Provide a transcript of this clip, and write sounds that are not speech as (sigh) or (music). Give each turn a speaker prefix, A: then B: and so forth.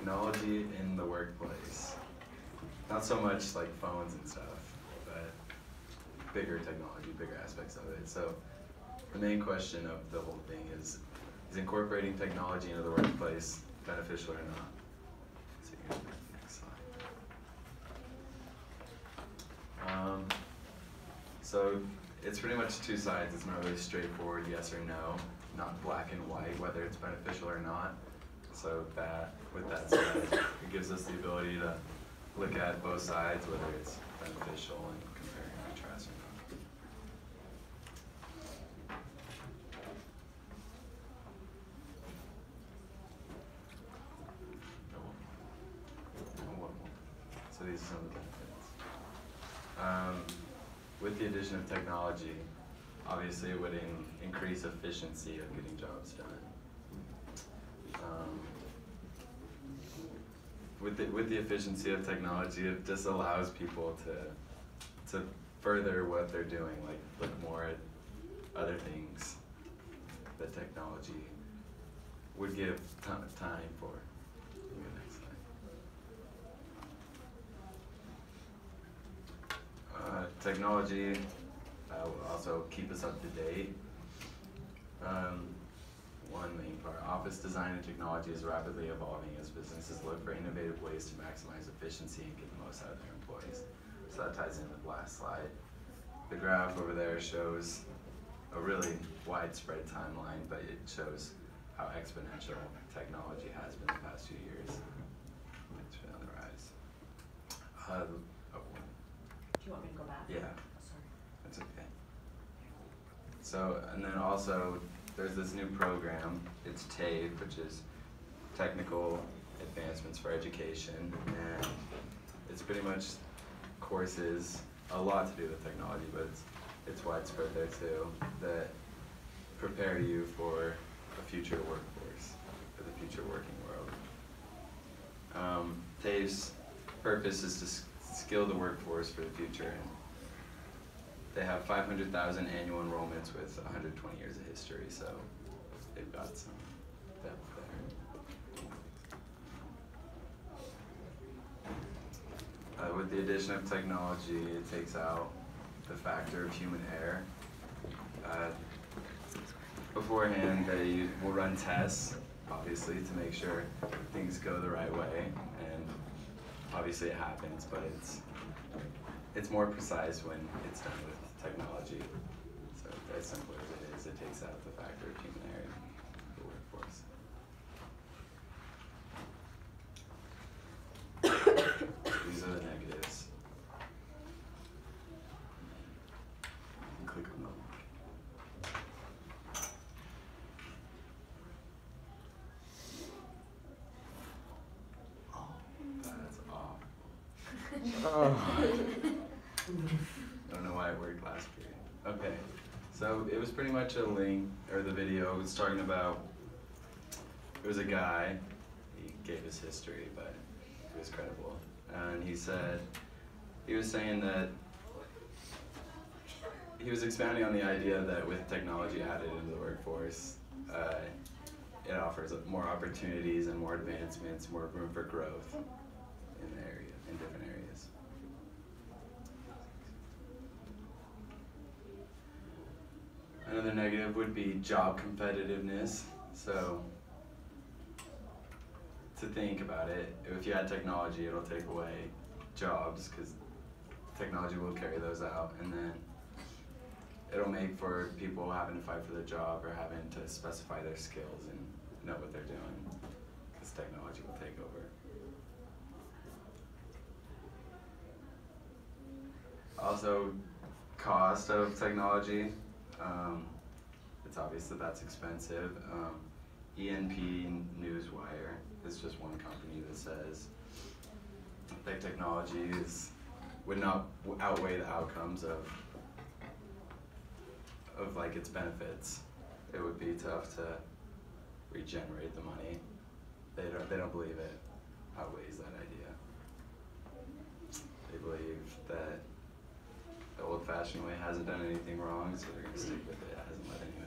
A: technology in the workplace. Not so much like phones and stuff, but bigger technology, bigger aspects of it. So the main question of the whole thing is, is incorporating technology into the workplace beneficial or not? So. Um, so it's pretty much two sides. It's not really straightforward yes or no, not black and white, whether it's beneficial or not. So that, with that said, it gives us the ability to look at both sides, whether it's beneficial and compare and contrast or not. So these are some of the benefits. Um, with the addition of technology, obviously it would in, increase efficiency of getting jobs done. Um, with the, with the efficiency of technology, it just allows people to to further what they're doing, like look more at other things that technology would give ton of time for. Uh, technology uh, will also keep us up to date. Um, office design and technology is rapidly evolving as businesses look for innovative ways to maximize efficiency and get the most out of their employees. So that ties in with the last slide. The graph over there shows a really widespread timeline, but it shows how exponential technology has been the past few years. It's been on the rise. Uh, oh,
B: Do you want me to go back?
A: Yeah.
B: Oh, Sorry.
A: that's okay. So, and then also, there's this new program, it's TAFE, which is Technical Advancements for Education, and it's pretty much courses, a lot to do with technology, but it's, it's widespread there too, that prepare you for a future workforce, for the future working world. Um, TAFE's purpose is to skill the workforce for the future, and they have 500,000 annual enrollments with 120 years of history, so they've got some depth there. Uh, with the addition of technology, it takes out the factor of human error. Uh, beforehand, they will run tests, obviously, to make sure things go the right way, and obviously it happens, but it's it's more precise when it's done with technology. So as simple as it is, it takes out the factor of human error in the workforce. These are the negatives. Click on them. Oh, that's awful. I (laughs) oh don't know why it worked period. Okay, so it was pretty much a link, or the video was talking about, it was a guy, he gave his history, but it was credible. And he said, he was saying that he was expounding on the idea that with technology added into the workforce, uh, it offers more opportunities and more advancements, more room for growth in the area, in different areas. Another negative would be job competitiveness. So, to think about it, if you add technology, it'll take away jobs because technology will carry those out, and then it'll make for people having to fight for their job or having to specify their skills and know what they're doing because technology will take over. Also, cost of technology. Um, it's obvious that that's expensive. Um, ENP Newswire is just one company that says that technology is would not outweigh the outcomes of of like its benefits. It would be tough to regenerate the money. They don't they don't believe it outweighs that idea. They believe that the old fashioned way hasn't done anything wrong, so they're gonna stick with it, it hasn't let anyone